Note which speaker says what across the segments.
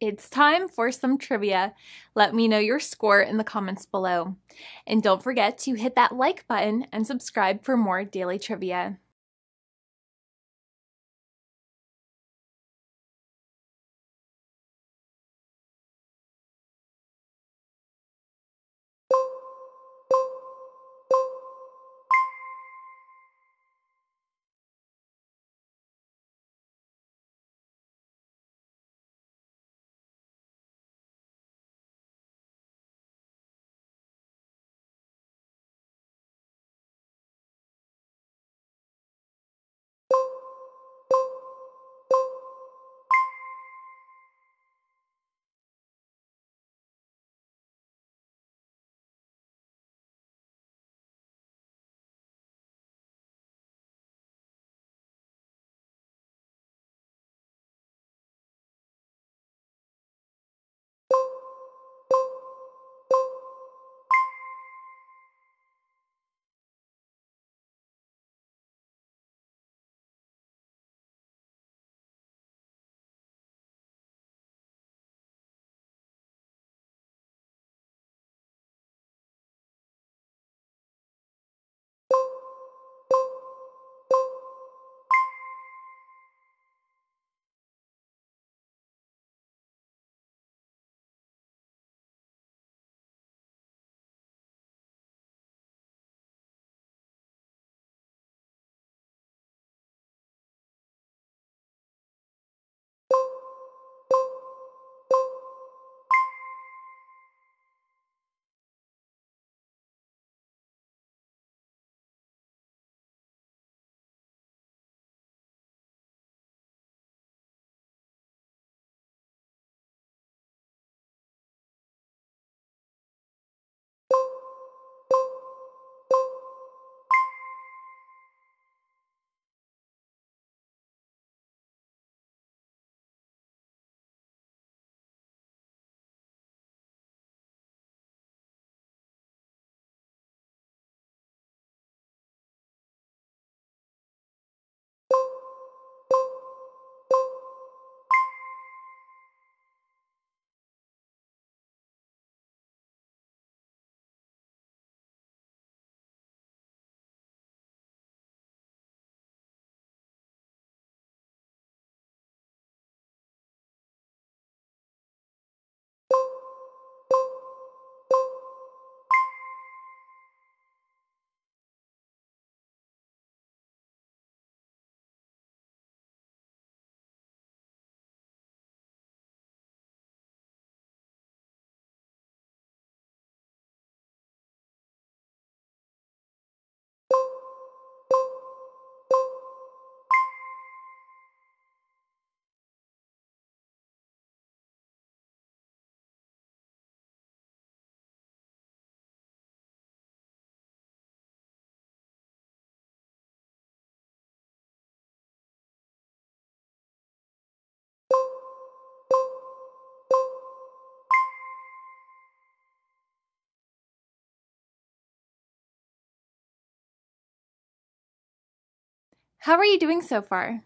Speaker 1: It's time for some trivia. Let me know your score in the comments below. And don't forget to hit that like button and subscribe for more daily trivia. How are you doing so far?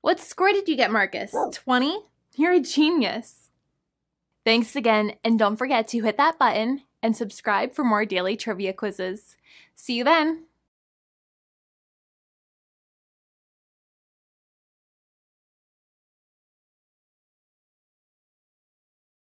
Speaker 1: What score did you get, Marcus? 20? You're a genius. Thanks again, and don't forget to hit that button and subscribe for more daily trivia quizzes. See you then!